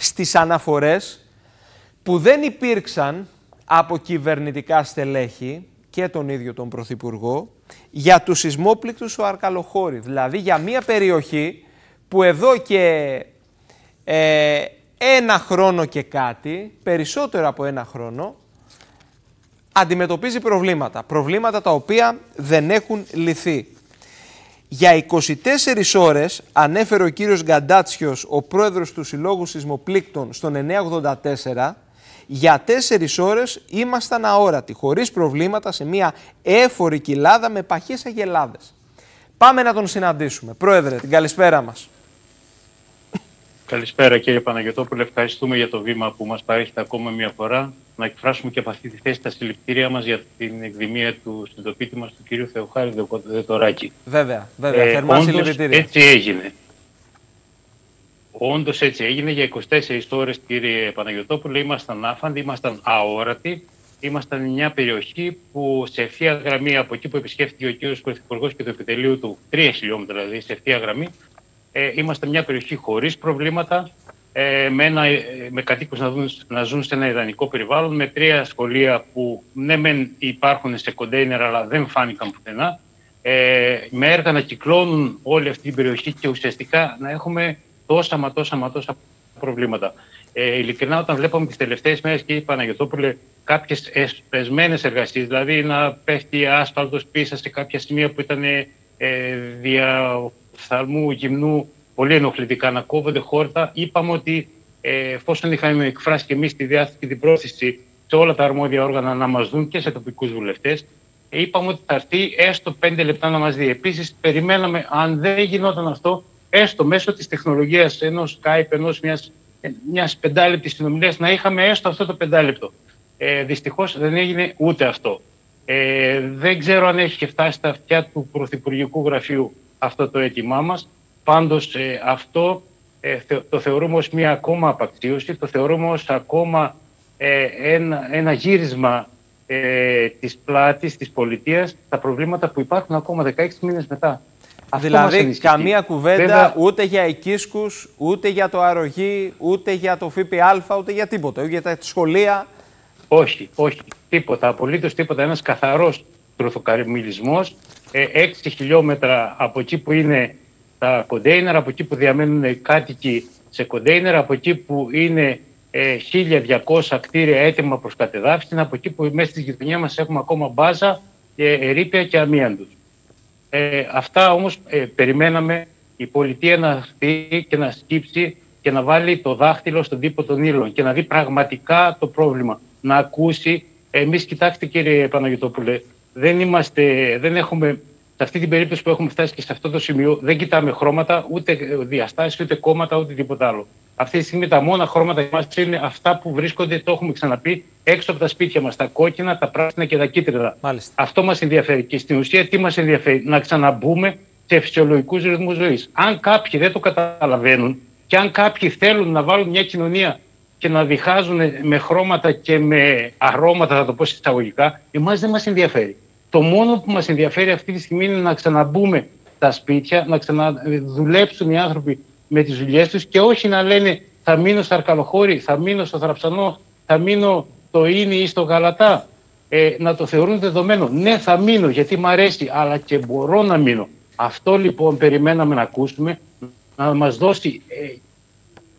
στις αναφορές που δεν υπήρξαν από κυβερνητικά στελέχη και τον ίδιο τον Πρωθυπουργό για τους σεισμόπληκτους ο Αρκαλοχώρη. Δηλαδή για μια περιοχή που εδώ και ε, ένα χρόνο και κάτι, περισσότερο από ένα χρόνο, αντιμετωπίζει προβλήματα. Προβλήματα τα οποία δεν έχουν λυθεί. Για 24 ώρες ανέφερε ο κύριος Γκαντάτσιος, ο πρόεδρος του Συλλόγου Σεισμοπλήκτων στον 984, για 4 ώρες ήμασταν αόρατοι, χωρίς προβλήματα, σε μια έφορη κοιλάδα με παχές αγελάδες. Πάμε να τον συναντήσουμε. Πρόεδρε, την καλησπέρα μας. Καλησπέρα κύριε Παναγιωτόπουλε. Ευχαριστούμε για το βήμα που μας παρέχετε ακόμα μια φορά. Να εκφράσουμε και από αυτή τη θέση τα συλληπιτήριά μας για την εκδημία του συντοπίτη μας του κυρίου Θεοχάρη Δετοράκη. Βέβαια, βέβαια. Ε, Θερμά συλληπιτήρια. Έτσι έγινε. Όντως έτσι έγινε. Για 24 ώρες, κύριε Παναγιωτόπουλε, ήμασταν άφαντοι, ήμασταν αόρατοι. Ήμασταν μια περιοχή που σε ευθεία γραμμή από εκεί που επισκέφθηκε ο κύριος Πρωθυπουργός και το επιτελείο του, 3 χιλιόμετρα δηλαδή, σε ευθεία γραμμή, ε, είμαστε μια περιοχή χωρίς προβλήματα, ε, με, ένα, ε, με κατοίκους να, να ζουν σε ένα ιδανικό περιβάλλον, με τρία σχολεία που ναι μεν υπάρχουν σε κοντέινερ αλλά δεν φάνηκαν πουθενά, ε, με έργα να κυκλώνουν όλη αυτή την περιοχή και ουσιαστικά να έχουμε τόσα μα τόσα μα τόσα προβλήματα. Ε, ειλικρινά, όταν βλέπαμε τις τελευταίες μέρες, κύριε Παναγιοτόπουλε, κάποιες εσπεσμένε εργασίες, δηλαδή να πέφτει άσφαλτος πίσω σε κάποια σημεία που ήταν ε, δια φθαλμού, γυμνού, πολύ ενοχλητικά να κόβονται χόρτα. Είπαμε ότι ε, εφόσον είχαμε εκφράσει και εμείς τη διάθεση και την πρόθεση σε όλα τα αρμόδια όργανα να μας δουν και σε τοπικούς βουλευτές, ε, είπαμε ότι θα έρθει έστω πέντε λεπτά να μας δει. Επίσης, περιμέναμε, αν δεν γινόταν αυτό, έστω μέσω της τεχνολογίας ενός Skype, ενός μιας μιας πεντάλεπτης συνομιλίας, να είχαμε έστω αυτό το πεντάλεπτο. Ε, Δυστυχώς δεν έγινε ούτε αυτό. Ε, δεν ξέρω αν έχει και φτάσει στα αυτιά του Πρωθυπουργικού Γραφείου αυτό το αίτημά μας. Πάντως ε, αυτό ε, το θεωρούμε ως μια ακόμα απαξίωση, το θεωρούμε ως ακόμα ε, ένα, ένα γύρισμα ε, της πλάτης, της πολιτείας, τα προβλήματα που υπάρχουν ακόμα 16 μήνες μετά. δηλαδή καμία κουβέντα ούτε για οικίσκους, ούτε για το αρρωγή, ούτε για το ΦΠΑ, ούτε για τίποτα, ούτε για τα σχολεία. Όχι, όχι, τίποτα, απολύτως τίποτα. Ένας καθαρός τροθοκαρμιλισμός 6 ε, χιλιόμετρα από εκεί που είναι τα κοντέινερ, από εκεί που διαμένουν κάτοικοι σε κοντέινερ, από εκεί που είναι 1.200 ε, κτίρια έτοιμα προς κατεδάφιση, από εκεί που μέσα στη γειτονιά μας έχουμε ακόμα μπάζα, και ερήπια και αμίαντους. Ε, αυτά όμως ε, περιμέναμε η πολιτεία να χθεί και να σκύψει και να βάλει το δάχτυλο στον τύπο των ήλων και να δει πραγματικά το πρόβλημα. Να ακούσει. Εμείς κοιτάξτε κύριε Παναγιωτόπουλε, δεν, είμαστε, δεν έχουμε, σε αυτή την περίπτωση που έχουμε φτάσει και σε αυτό το σημείο, δεν κοιτάμε χρώματα, ούτε διαστάσεις, ούτε κόμματα, ούτε τίποτα άλλο. Αυτή τη στιγμή τα μόνα χρώματα μας είναι αυτά που βρίσκονται, το έχουμε ξαναπεί, έξω από τα σπίτια μας. Τα κόκκινα, τα πράσινα και τα κίτρινα. Μάλιστα. Αυτό μας ενδιαφέρει. Και στην ουσία τι μας ενδιαφέρει, να ξαναμπούμε σε φυσιολογικούς ρυθμούς ζωής. Αν κάποιοι δεν το καταλαβαίνουν και αν κάποιοι θέλουν να βάλουν μια κοινωνία και να διχάζουν με χρώματα και με αρώματα, θα το πω εισαγωγικά, εμάς δεν μας ενδιαφέρει. Το μόνο που μας ενδιαφέρει αυτή τη στιγμή είναι να ξαναμπούμε τα σπίτια, να ξαναδουλέψουν οι άνθρωποι με τις δουλειές τους και όχι να λένε θα μείνω στα Αρκαλοχώρη, θα μείνω στο Θραψανό, θα μείνω το Ίνι ή στο Γαλατά. Ε, να το θεωρούν δεδομένο. Ναι, θα μείνω γιατί μου αρέσει, αλλά και μπορώ να μείνω. Αυτό λοιπόν περιμέναμε να ακούσουμε, να μας δώσει ε,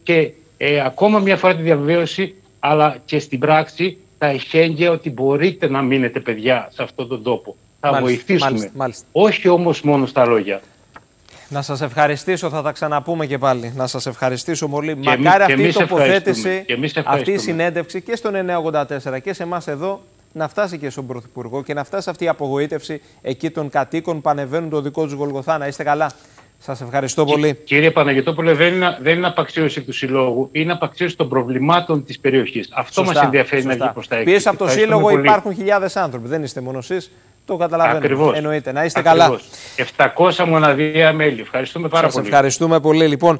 και ε, ακόμα μια φορά τη διαβίωση, αλλά και στην πράξη τα εχέγγυα ότι μπορείτε να μείνετε παιδιά σε αυτόν τον τόπο. Θα μάλιστα, βοηθήσουμε. Μάλιστα, μάλιστα. Όχι όμως μόνο στα λόγια. Να σας ευχαριστήσω, θα τα ξαναπούμε και πάλι. Να σας ευχαριστήσω πολύ. Και Μακάρι αυτή η τοποθέτηση, αυτή η συνέντευξη και στον 984 και σε εμάς εδώ να φτάσει και στον Πρωθυπουργό και να φτάσει αυτή η απογοήτευση εκεί των κατοίκων που ανεβαίνουν το δικό τους Γολγοθά. Να είστε καλά. Σας ευχαριστώ πολύ. Κύριε Παναγιώτοπουλε, δεν είναι, δεν είναι απαξίωση του Συλλόγου, είναι απαξίωση των προβλημάτων της περιοχής. Αυτό μας ενδιαφέρει σωστά. να βγει προς τα έξω. Πίσω από το Σύλλογο πολύ. υπάρχουν χιλιάδες άνθρωποι. Δεν είστε μόνο εσείς. Το καταλαβαίνω. Ακριβώς. Εννοείται. Να είστε Ακριβώς. καλά. 700 μοναδία μέλη. Ευχαριστούμε πάρα Σας πολύ. Ευχαριστούμε πολύ. Λοιπόν,